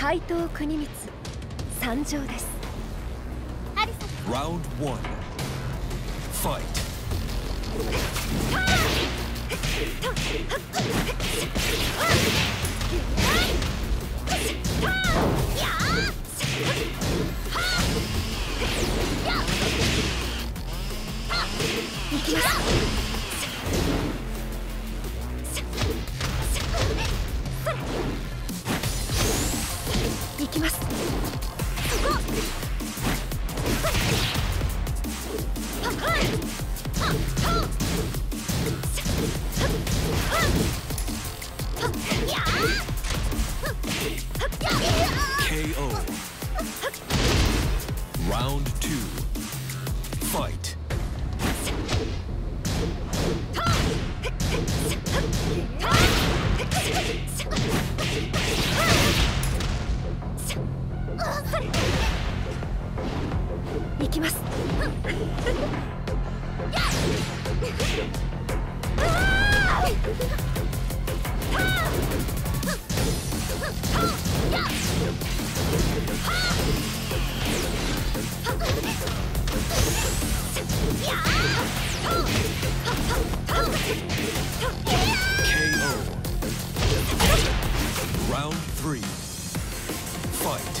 怪盗国光参上ですアリサ Round one. Fight. 行きます Round two. Fight. 行きます KO. Round three. Fight.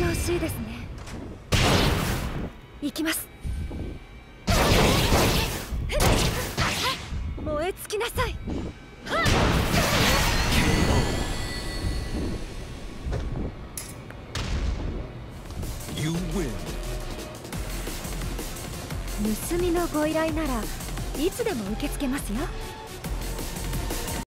鬱陶しいですね。行きます。燃え尽きなさい.盗みのご依頼ならいつでも受け付けますよ